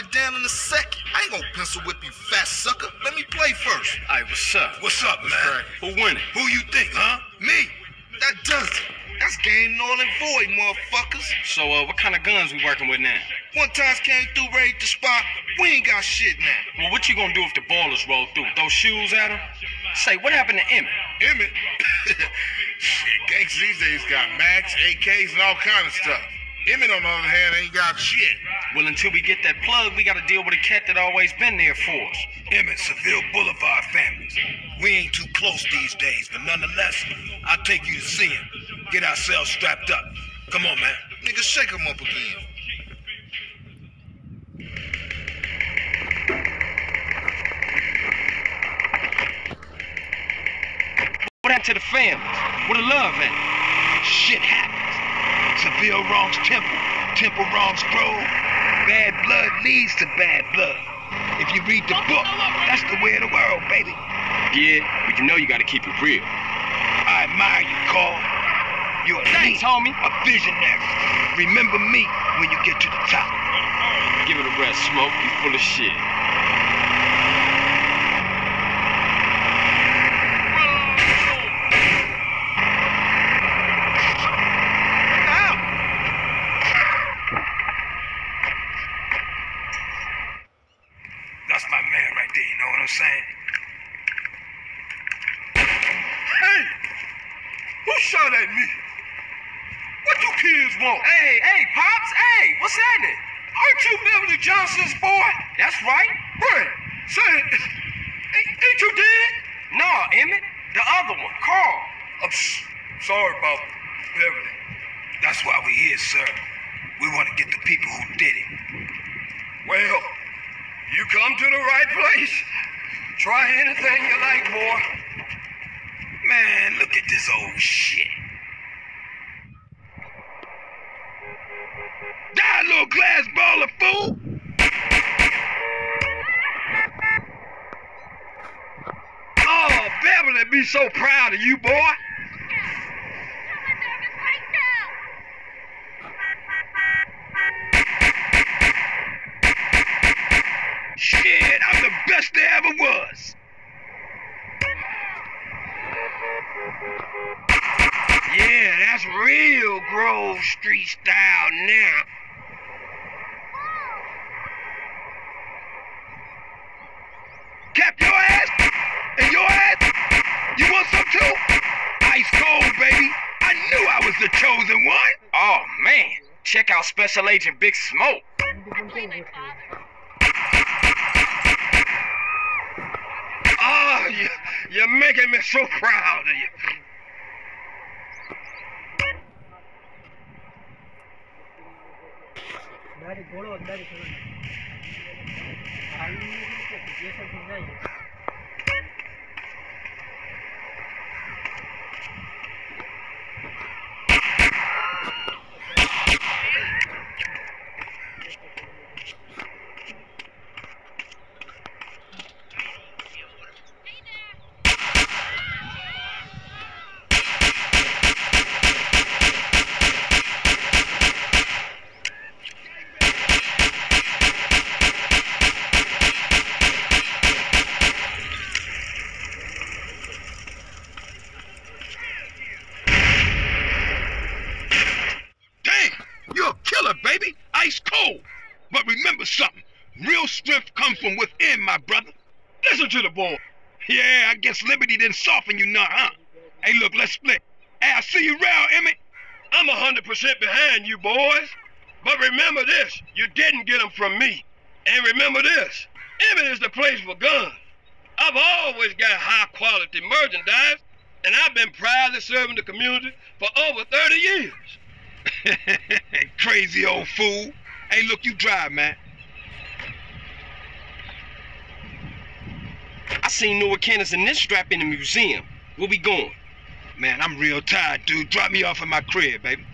it down in a second. I ain't gonna pencil whip you, fat sucker. Let me play first. Hey, what's up? What's up, man? Who winning? Who you think, huh? Me. That does it. That's game null and void, motherfuckers. So, uh, what kind of guns we working with now? One time came through, raided the spot. We ain't got shit now. Well, what you gonna do if the ballers roll through? Throw shoes at them? Say, what happened to Emmett? Emmett? shit, gangsters these days got Macs, AKs, and all kind of stuff. Emmett, on the other hand, ain't got shit. Well, until we get that plug, we gotta deal with a cat that always been there for us. Emmett, Seville Boulevard families. We ain't too close these days, but nonetheless, I'll take you to see him. Get ourselves strapped up. Come on, man. Nigga, shake him up again. What happened to the families? Where the love at? Shit happens. Seville wrongs temple. Temple wrongs grove. Bad blood leads to bad blood. If you read the book, that's the way of the world, baby. Yeah, but you know you gotta keep it real. I admire you, Carl. You're a Thanks, homie. a visionary. Remember me when you get to the top. Give it a rest, Smoke. You full of shit. That's my man right there, you know what I'm saying? Hey! Who shot at me? What you kids want? Hey, hey, Pops, hey, happening? Aren't you Beverly Johnson's boy? That's right. Right. Say, ain't, you dead? No, Emmett, the other one, Carl. I'm sorry about Beverly. That's why we're here, sir. We want to get the people who did it. Well, you come to the right place. Try anything you like, boy. Man, look at this old shit. Little glass ball of fool! Oh, Beverly be so proud of you, boy. Shit, I'm the best there ever was. Yeah, that's real Grove Street style now. Cap your ass and your ass. You want some too? Ice cold, baby. I knew I was the chosen one. Oh, man. Check out Special Agent Big Smoke. Oh, you, you're making me so proud of you. ઘોડો અંદાજે But remember something. Real strength comes from within, my brother. Listen to the boy. Yeah, I guess Liberty didn't soften you none, huh? Hey, look, let's split. Hey, I see you around, Emmett. I'm a 100% behind you, boys. But remember this, you didn't get them from me. And remember this, Emmett is the place for guns. I've always got high quality merchandise, and I've been proudly serving the community for over 30 years. Crazy old fool. Hey, look, you drive, man. I seen Noah Cannons and this strap in the museum. Where we going? Man, I'm real tired, dude. Drop me off at my crib, baby.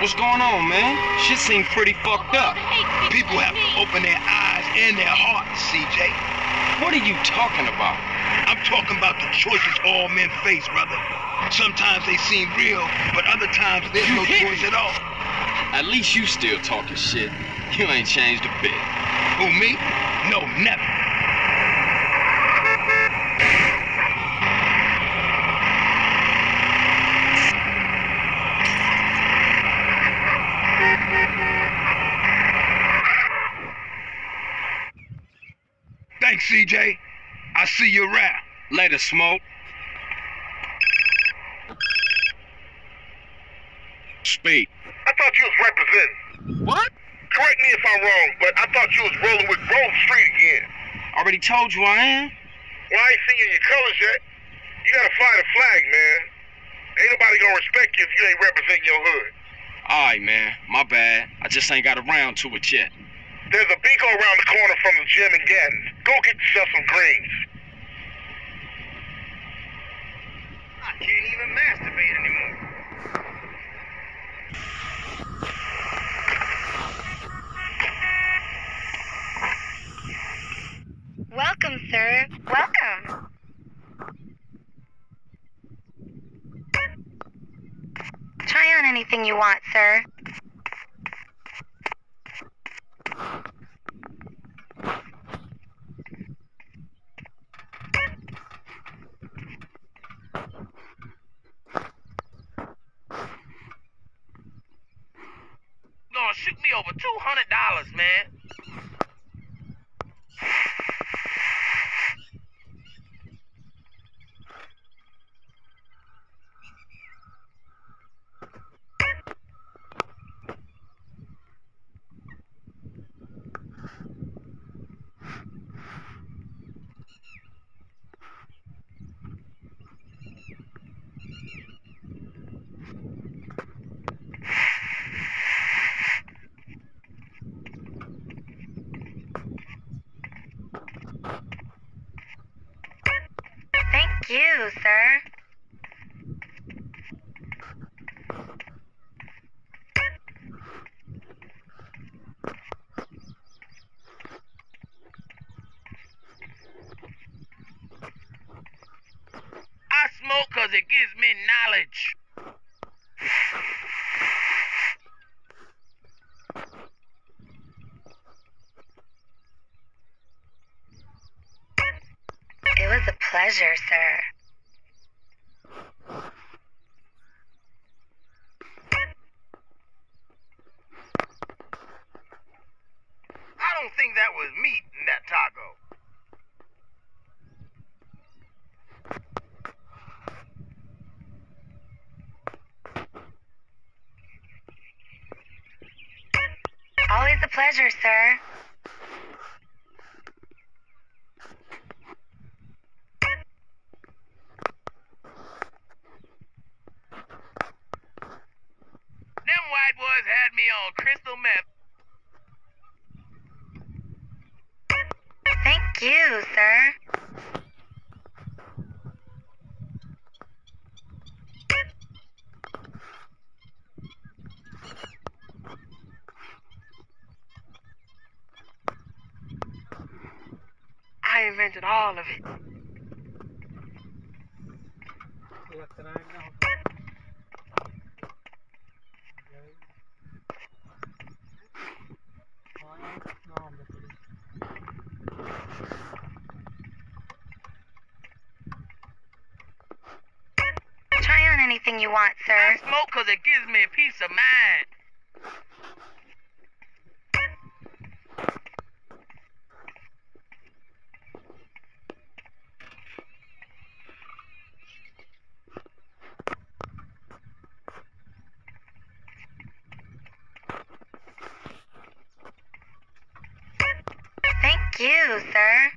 What's going on, man? Shit seem pretty fucked up. People have to open their eyes and their hearts, CJ. What are you talking about? I'm talking about the choices all men face, brother. Sometimes they seem real, but other times there's no choice at all. At least you still talking shit. You ain't changed a bit. Who, me? No, never. Thanks, CJ. See you around. Later, smoke. Speed. I thought you was representing. What? Correct me if I'm wrong, but I thought you was rolling with Grove Street again. Already told you I am. Well, I ain't seen you in your colors yet. You gotta fly the flag, man. Ain't nobody gonna respect you if you ain't representing your hood. Alright, man. My bad. I just ain't got around to it yet. There's a Binco around the corner from the gym in Ganton. Go get yourself some greens. Can't even masturbate anymore. Welcome, sir. Welcome. Try on anything you want, sir. gonna shoot me over two hundred dollars, man. Thank you, sir. I smoke 'cause it gives me knowledge. It was a pleasure, sir. I don't think that was meat in that taco. Always a pleasure, sir. Them white boys had me on crystal meth. Thank you, sir. I invented all of it. Try on anything you want, sir. I sir. smoke 'cause it gives me peace of mind. You, sir.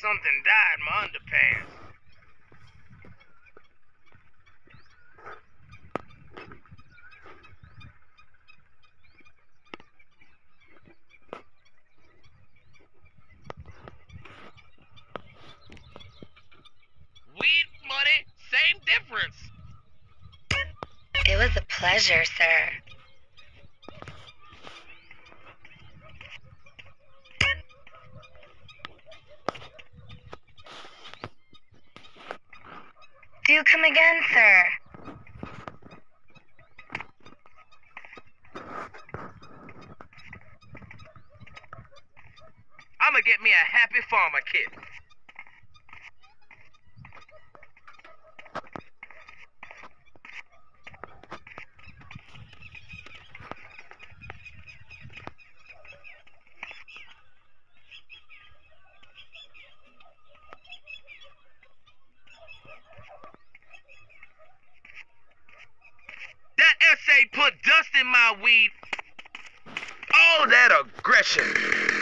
Something dyed my underpants. Pleasure, sir. Do come again, sir. I'ma get me a happy farmer kid. Essay put dust in my weed. All that aggression.